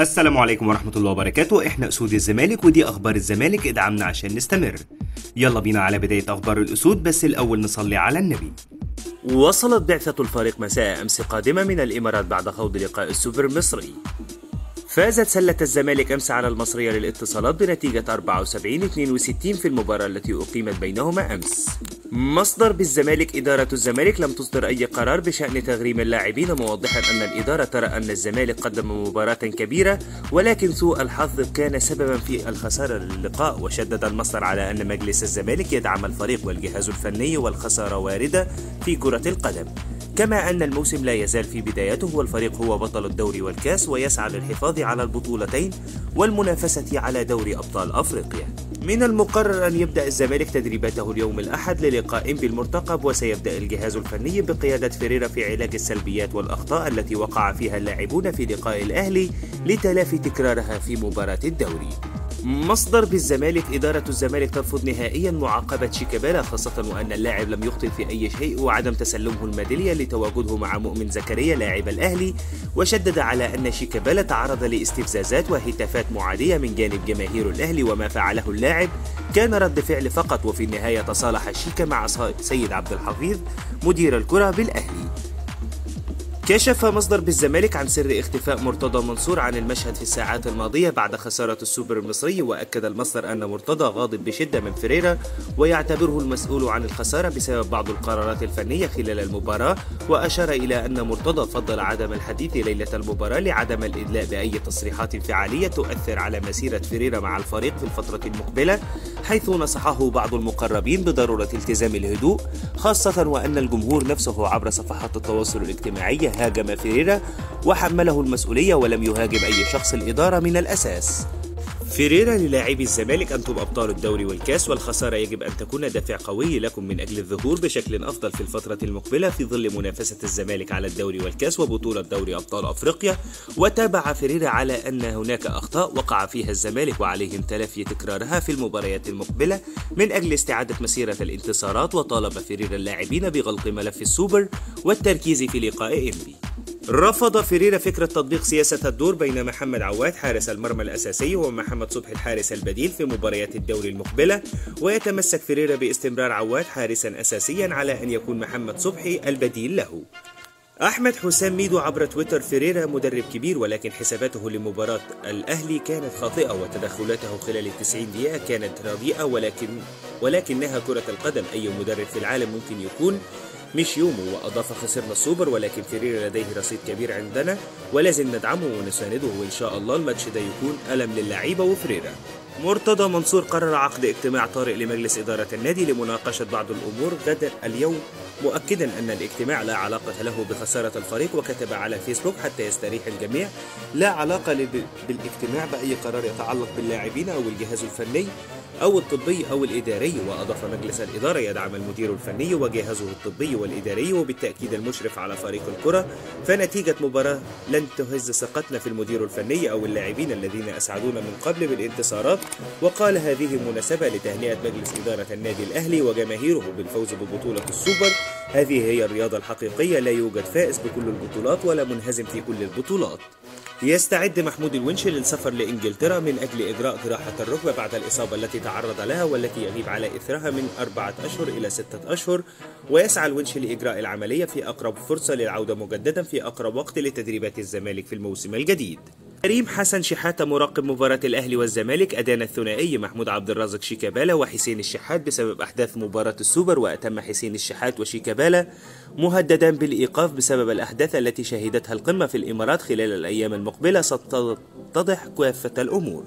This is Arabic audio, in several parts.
السلام عليكم ورحمة الله وبركاته. إحنا أسود الزمالك ودي أخبار الزمالك. ادعمنا عشان نستمر. يلا بينا على بداية أخبار الأسود بس الأول نصلي على النبي. وصلت بعثة الفريق مساء أمس قادمة من الإمارات بعد خوض لقاء السوبر المصري. فازت سلة الزمالك أمس على المصرية للاتصالات بنتيجة 74-62 في المباراة التي أقيمت بينهما أمس. مصدر بالزمالك إدارة الزمالك لم تصدر أي قرار بشأن تغريم اللاعبين موضحا أن الإدارة ترى أن الزمالك قدم مباراة كبيرة ولكن سوء الحظ كان سببا في الخسارة للقاء. وشدد المصدر على أن مجلس الزمالك يدعم الفريق والجهاز الفني والخسارة واردة في كرة القدم. كما أن الموسم لا يزال في بدايته والفريق هو بطل الدوري والكاس ويسعى للحفاظ على البطولتين والمنافسة على دوري أبطال أفريقيا. من المقرر أن يبدأ الزمالك تدريباته اليوم الأحد للقاء بالمرتقب وسيبدأ الجهاز الفني بقيادة فيريرا في علاج السلبيات والأخطاء التي وقع فيها اللاعبون في لقاء الأهلي لتلافي تكرارها في مباراة الدوري. مصدر بالزمالك إدارة الزمالك ترفض نهائيا معاقبة شيكابالا خاصة وأن اللاعب لم يخطئ في أي شيء وعدم تسلمه الميدالية لتواجده مع مؤمن زكريا لاعب الأهلي. وشدد على أن شيكابالا تعرض لاستفزازات وهتافات معادية من جانب جماهير الأهلي وما فعله اللاعب. كان رد فعل فقط وفي النهاية تصالح شيكا مع سيد عبد الحفيظ مدير الكرة بالأهلي. كشف مصدر بالزمالك عن سر اختفاء مرتضى منصور عن المشهد في الساعات الماضية بعد خسارة السوبر المصري وأكد المصدر أن مرتضى غاضب بشدة من فريرا ويعتبره المسؤول عن الخسارة بسبب بعض القرارات الفنية خلال المباراة وأشار إلى أن مرتضى فضل عدم الحديث ليلة المباراة لعدم الإدلاء بأي تصريحات فعالية تؤثر على مسيرة فريرا مع الفريق في الفترة المقبلة حيث نصحه بعض المقربين بضرورة التزام الهدوء خاصة وأن الجمهور نفسه عبر صفحات التواصل الاجتماعي هاجم فيريرا وحمله المسؤولية ولم يهاجم أي شخص الإدارة من الأساس. فيريرا للاعبي الزمالك أنتم أبطال الدوري والكاس والخسارة يجب أن تكون دافع قوي لكم من أجل الظهور بشكل أفضل في الفترة المقبلة في ظل منافسة الزمالك على الدوري والكاس وبطولة دوري أبطال أفريقيا. وتابع فيريرا على أن هناك أخطاء وقع فيها الزمالك وعليهم تلافي تكرارها في المباريات المقبلة. من أجل استعادة مسيرة الانتصارات وطالب فيريرا اللاعبين بغلق ملف السوبر والتركيز في لقاء إنبي. رفض فيريرا فكرة تطبيق سياسة الدور بين محمد عواد حارس المرمى الأساسي ومحمد صبحي الحارس البديل في مباريات الدوري المقبلة. ويتمسك فيريرا باستمرار عواد حارسا أساسيا على أن يكون محمد صبحي البديل له. أحمد حسام ميدو عبر تويتر فيريرا مدرب كبير ولكن حساباته لمباراة الأهلي كانت خاطئة وتدخلاته خلال التسعين دقيقة كانت رديئة ولكن ولكنها كرة القدم. أي مدرب في العالم ممكن يكون مش يومه وأضاف خسرنا السوبر ولكن فيريرا لديه رصيد كبير عندنا ولازم ندعمه ونسانده وإن شاء الله الماتش ده يكون ألم للعيبة وفريرا مرتضى منصور قرر عقد اجتماع طارئ لمجلس إدارة النادي لمناقشة بعض الأمور غدا اليوم مؤكدا أن الاجتماع لا علاقة له بخسارة الفريق وكتب على فيسبوك حتى يستريح الجميع. لا علاقة بالاجتماع بأي قرار يتعلق باللاعبين أو الجهاز الفني. أو الطبي أو الإداري وأضاف مجلس الإدارة يدعم المدير الفني وجهازه الطبي والإداري وبالتأكيد المشرف على فريق الكرة. فنتيجة مباراة لن تهز ثقتنا في المدير الفني أو اللاعبين الذين أسعدونا من قبل بالانتصارات. وقال هذه مناسبة لتهنئة مجلس إدارة النادي الأهلي وجماهيره بالفوز ببطولة السوبر. هذه هي الرياضة الحقيقية لا يوجد فائز بكل البطولات ولا منهزم في كل البطولات. يستعد محمود الونشي للسفر لإنجلترا من أجل إجراء جراحة الركبة بعد الإصابة التي تعرض لها والتي يغيب على إثرها من أربعة أشهر إلى ستة أشهر. ويسعى الونش لإجراء العملية في أقرب فرصة للعودة مجددا في أقرب وقت لتدريبات الزمالك في الموسم الجديد. كريم حسن شحاتة مراقب مباراة الأهلي والزمالك أدان الثنائي محمود عبد الرازق شيكابالا وحسين الشحات بسبب أحداث مباراة السوبر وبات حسين الشحات وشيكابالا مهددا بالإيقاف بسبب الأحداث التي شهدتها القمة في الإمارات خلال الأيام المقبلة. ستتضح كافة الأمور.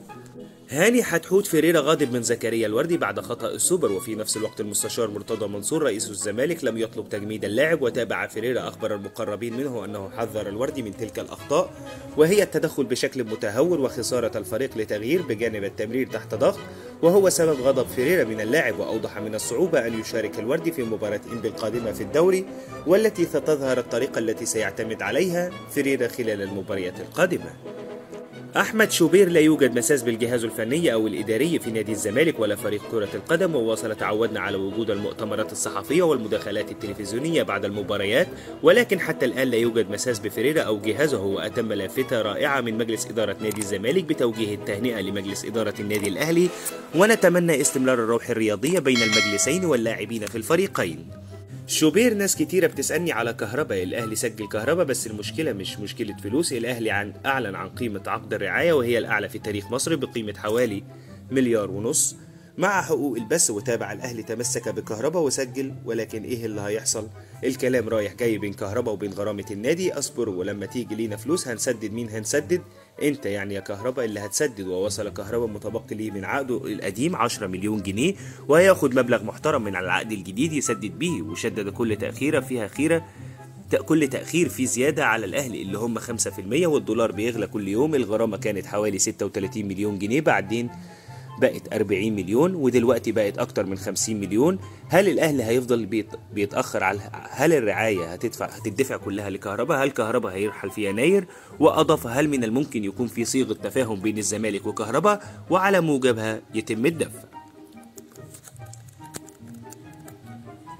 هاني حتحوت فيريرا غاضب من زكريا الوردي بعد خطأ السوبر وفي نفس الوقت المستشار مرتضى منصور رئيس الزمالك لم يطلب تجميد اللاعب وتابع فيريرا أخبر المقربين منه أنه حذر الوردي من تلك الأخطاء وهي التدخل بشكل متهور وخسارة الفريق لتغيير بجانب التمرير تحت ضغط وهو سبب غضب فيريرا من اللاعب وأوضح من الصعوبة أن يشارك الوردي في مباراة إنبي القادمة في الدوري والتي ستظهر الطريقة التي سيعتمد عليها فيريرا خلال المباريات القادمة. أحمد شوبير لا يوجد مساس بالجهاز الفني أو الإداري في نادي الزمالك ولا فريق كرة القدم وواصل تعودنا على وجود المؤتمرات الصحفية والمداخلات التلفزيونية بعد المباريات ولكن حتى الآن لا يوجد مساس بفريرة أو جهازه وأتم لافتة رائعة من مجلس إدارة نادي الزمالك بتوجيه التهنئة لمجلس إدارة النادي الأهلي ونتمنى استمرار الروح الرياضية بين المجلسين واللاعبين في الفريقين. شوبير ناس كتيرة بتسألني على كهرباء الأهلي سجل كهرباء بس المشكلة مش مشكلة فلوس الأهلي عن أعلن عن قيمة عقد الرعاية وهي الأعلى في تاريخ مصر بقيمة حوالي مليار ونص. مع حقوق البث وتابع الأهلي تمسك بكهرباء وسجل ولكن إيه اللي هيحصل؟ الكلام رايح جاي بين كهرباء وبين غرامة النادي أصبر ولما تيجي لينا فلوس هنسدد مين هنسدد؟ أنت يعني يا كهرباء اللي هتسدد ووصل كهرباء متبقي ليه من عقده القديم 10 مليون جنيه وهياخد مبلغ محترم من العقد الجديد يسدد به وشدد كل تأخيرة فيها خيرة كل تأخير فيه زيادة على الأهلي اللي هم 5% والدولار بيغلى كل يوم الغرامة كانت حوالي 36 مليون جنيه بعدين بقت 40 مليون ودلوقتي بقت أكتر من 50 مليون. هل الأهلي هيفضل بيت بيتأخر على هل الرعاية هتدفع هتدفع كلها لكهرباء؟ هل كهرباء هيرحل في يناير؟ وأضاف هل من الممكن يكون في صيغة تفاهم بين الزمالك وكهرباء؟ وعلى موجبها يتم الدفع.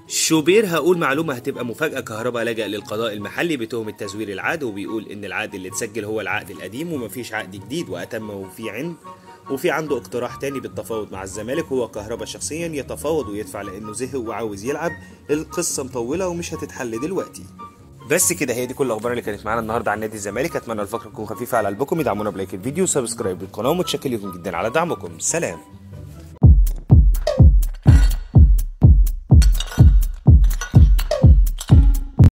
شوبير هقول معلومة هتبقى مفاجأة. كهرباء لجأ للقضاء المحلي بتهمة تزوير العقد وبيقول إن العقد اللي اتسجل هو العقد القديم ومفيش عقد جديد وأتمه في عند وفي عنده اقتراح تاني بالتفاوض مع الزمالك هو كهربا شخصيا يتفاوض ويدفع لأنه زهق وعاوز يلعب. القصة مطولة ومش هتتحل دلوقتي. بس كده هي دي كل الأخبار اللي كانت معانا النهارده عن نادي الزمالك. أتمنى الفقره تكون خفيفه على قلبكم. ادعمونا ب like الفيديو و subscribe للقناة ومتشكر لكم جدا على دعمكم. سلام.